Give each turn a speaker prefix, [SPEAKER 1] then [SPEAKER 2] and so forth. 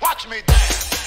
[SPEAKER 1] Watch me dance!